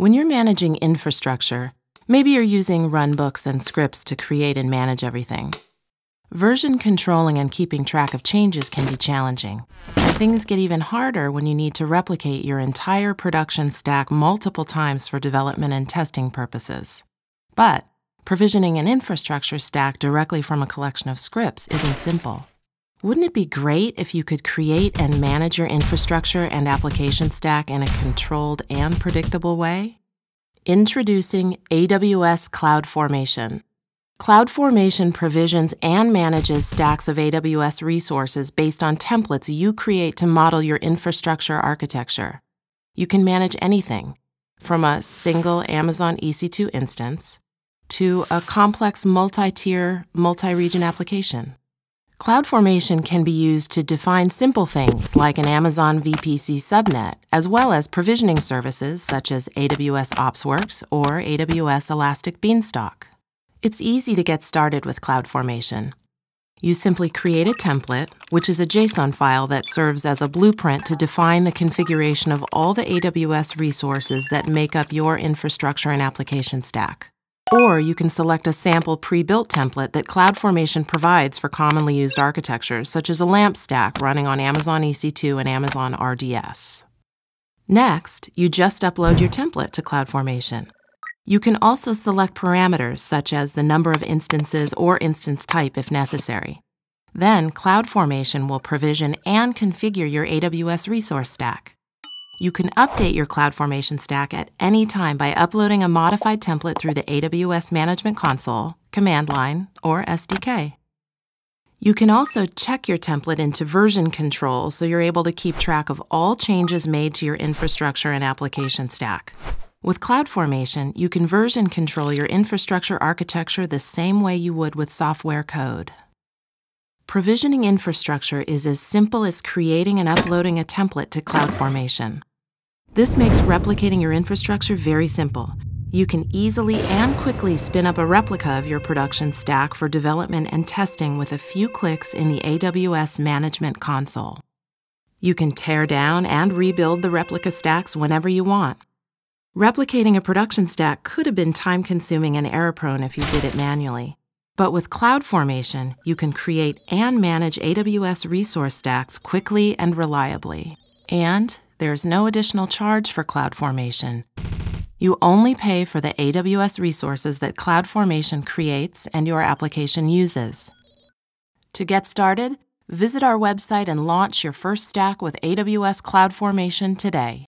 When you're managing infrastructure, maybe you're using runbooks and scripts to create and manage everything. Version controlling and keeping track of changes can be challenging. Things get even harder when you need to replicate your entire production stack multiple times for development and testing purposes. But provisioning an infrastructure stack directly from a collection of scripts isn't simple. Wouldn't it be great if you could create and manage your infrastructure and application stack in a controlled and predictable way? Introducing AWS CloudFormation. CloudFormation provisions and manages stacks of AWS resources based on templates you create to model your infrastructure architecture. You can manage anything, from a single Amazon EC2 instance to a complex multi tier, multi region application. CloudFormation can be used to define simple things like an Amazon VPC subnet, as well as provisioning services such as AWS OpsWorks or AWS Elastic Beanstalk. It's easy to get started with CloudFormation. You simply create a template, which is a JSON file that serves as a blueprint to define the configuration of all the AWS resources that make up your infrastructure and application stack. Or you can select a sample pre-built template that CloudFormation provides for commonly used architectures, such as a LAMP stack running on Amazon EC2 and Amazon RDS. Next, you just upload your template to CloudFormation. You can also select parameters such as the number of instances or instance type if necessary. Then, CloudFormation will provision and configure your AWS resource stack. You can update your CloudFormation stack at any time by uploading a modified template through the AWS Management Console, command line, or SDK. You can also check your template into version control so you're able to keep track of all changes made to your infrastructure and application stack. With CloudFormation, you can version control your infrastructure architecture the same way you would with software code. Provisioning infrastructure is as simple as creating and uploading a template to CloudFormation. This makes replicating your infrastructure very simple. You can easily and quickly spin up a replica of your production stack for development and testing with a few clicks in the AWS Management Console. You can tear down and rebuild the replica stacks whenever you want. Replicating a production stack could have been time consuming and error prone if you did it manually. But with CloudFormation, you can create and manage AWS resource stacks quickly and reliably. And there's no additional charge for CloudFormation. You only pay for the AWS resources that CloudFormation creates and your application uses. To get started, visit our website and launch your first stack with AWS CloudFormation today.